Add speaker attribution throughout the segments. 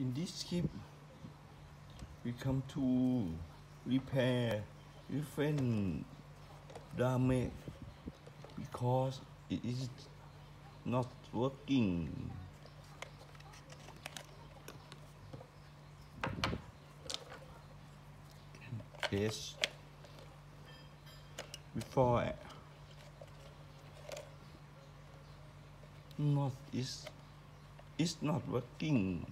Speaker 1: in this clip we come to repair different damage because it is not working. Test before not is is not working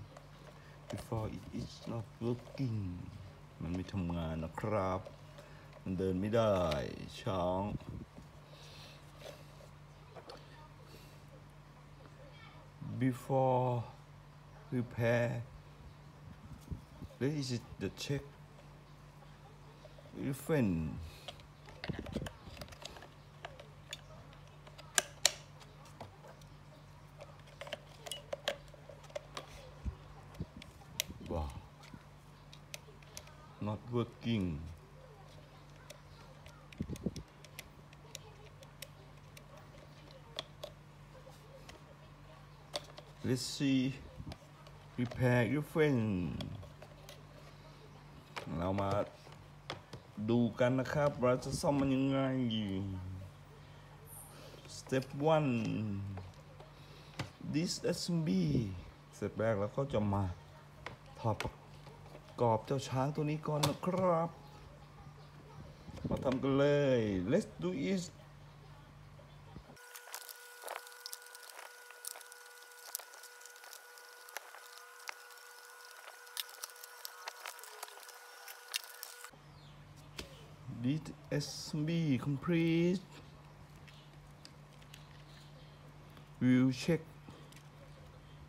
Speaker 1: before it is not working มันไม่ทำงานนะครับ มันเดินไม่ได้ ช้าง before repair this is the check different not working let's see repair your friend เรามาดูกันนะครับเราจะซ่อมมันยังไง step one this assembly เสร็จแรกแล้วก็จะมาถอดประ กอบเจ้าช้างตัวนี้ก่อนนะครับ มาทำกันเลย let's do it This SB complete. We will check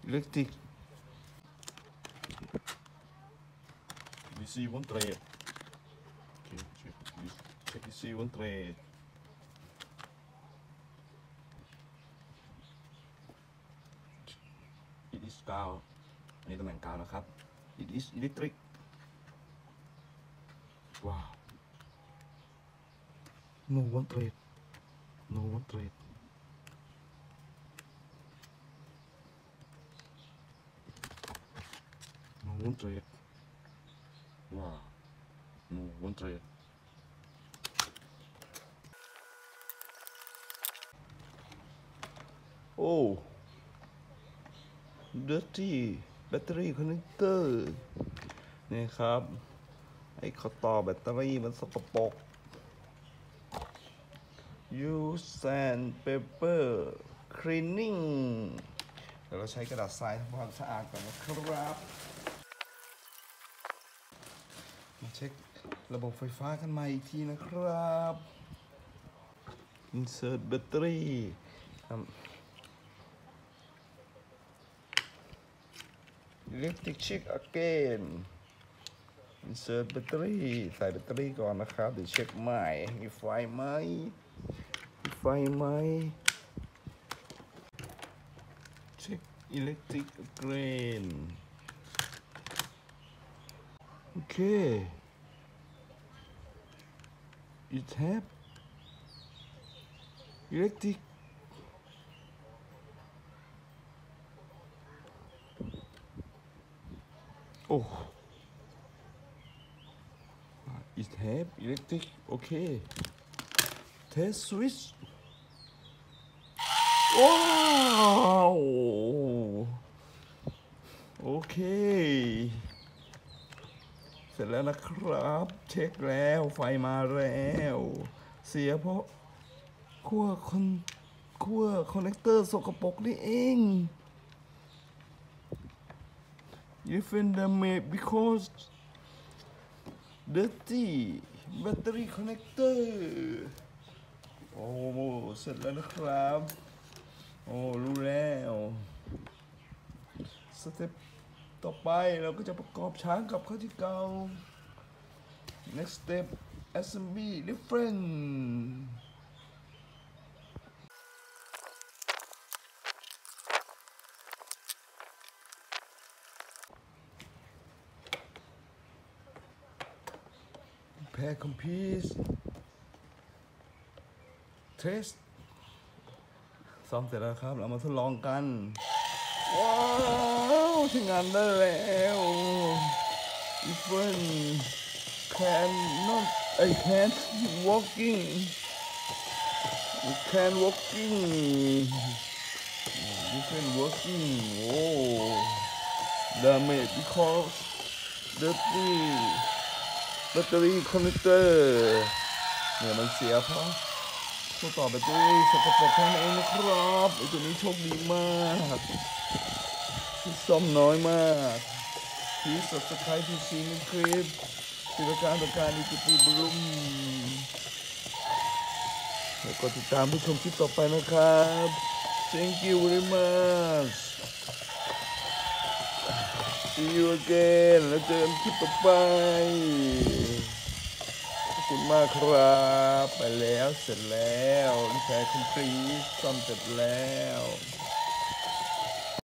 Speaker 1: electric. See one trade. Okay, check this. Check you see one trade. It is กาวอันนี้ตำแหน่งกาวนะครับ It is electric. Wow. No one trade. No one trade. No one thread. Wow. No one thread. Oh. Dirty battery connector นี่ครับ ไอ้ขอต่อแบตเตอรี่มันสกปรก use sandpaper cleaning เดี๋ยวเราใช้กระดาษทรายทำความสะอาดก่อนนะครับ มาเช็คระบบไฟฟ้ากันใหม่อีกทีนะครับ insert battery ครับ electric check again insert battery ใส่แบตเตอรี่ก่อนนะครับ เดี๋ยวเช็คใหม่ มีไฟไหม มีไฟไหม เช็ค electric again โอเค it have electric oh it have electric okay test switch ว้าวโอเคเสร็จแล้วนะครับ เช็คแล้วไฟมาแล้ว เสียเพราะขั้ว con ขั้ว connector สกปรกนี่เอง Different damage because dirty battery connector โอ้เสร็จแล้วนะครับ โอ้รู้แล้วสเต็ป ต่อไปเราก็จะประกอบช้างกับข้าที่เก่า next step assembly different แพ้คอมพิวเทสซ้อมเสร็จแล้วครับ เรามาทดลองกัน ว้าวใช้งานได้แล้ว even can not I can't walking you can walking you can walking oh damage because dirty battery connector เนี่ยมันเสียเพราะ ตัวต่อแบตเตอรี่สกปรกแค่นั้นเองนะครับไอตัวนี้โชคดีมากที่ซ่อมน้อยมากที่สับสไครต์ที่ซีนคลิปติดการต่อการอีกิติบรุมแล้วก็ติดตามผู้ชมคลิปต่อไปนะครับ thank you very much see you again แล้วเจอกันคลิปต่อไป คุณมากครับ ไปแล้วเสร็จแล้วแชร์คุณปรีซ่อมเสร็จแล้ว